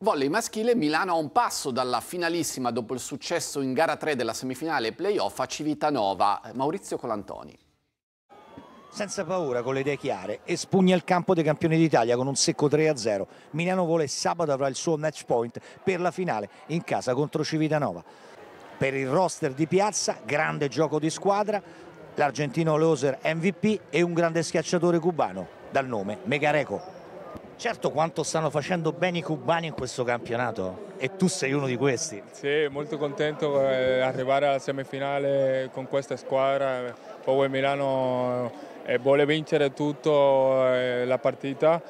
Volley maschile, Milano a un passo dalla finalissima dopo il successo in gara 3 della semifinale playoff a Civitanova. Maurizio Colantoni. Senza paura, con le idee chiare, espugna il campo dei campioni d'Italia con un secco 3-0. Milano vuole sabato avrà il suo match point per la finale in casa contro Civitanova. Per il roster di piazza, grande gioco di squadra, l'argentino Loser MVP e un grande schiacciatore cubano dal nome Megareco. Certo quanto stanno facendo bene i cubani in questo campionato e tu sei uno di questi. Sì, molto contento di arrivare alla semifinale con questa squadra. Poi Milano eh, vuole vincere tutto eh, la partita,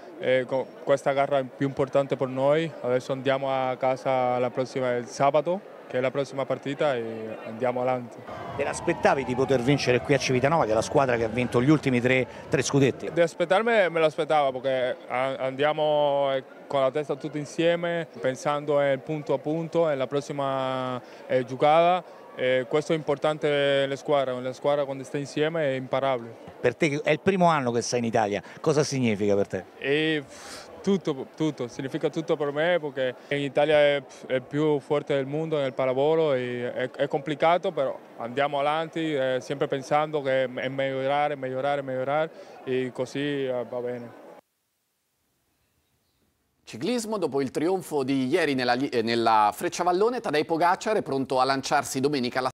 questa gara è più importante per noi. Adesso andiamo a casa la prossima, il sabato che è la prossima partita e andiamo avanti. Te l'aspettavi di poter vincere qui a Civitanova, che è la squadra che ha vinto gli ultimi tre, tre scudetti? Di aspettarmi me lo aspettavo perché andiamo eh, con la testa tutti insieme, pensando al punto a punto, nella prossima eh, giocata. Eh, questo è importante per le squadre, le squadre quando sta insieme è imparabile. Per te è il primo anno che sei in Italia, cosa significa per te? E tutto, tutto, significa tutto per me perché in Italia è, il più forte del mondo nel pallavolo è, è complicato però andiamo avanti eh, sempre pensando che è migliorare, migliorare, migliorare e così eh, va bene. Ciclismo, dopo il trionfo di ieri nella, nella Frecciavallone, Tadej Pogacar è pronto a lanciarsi domenica alla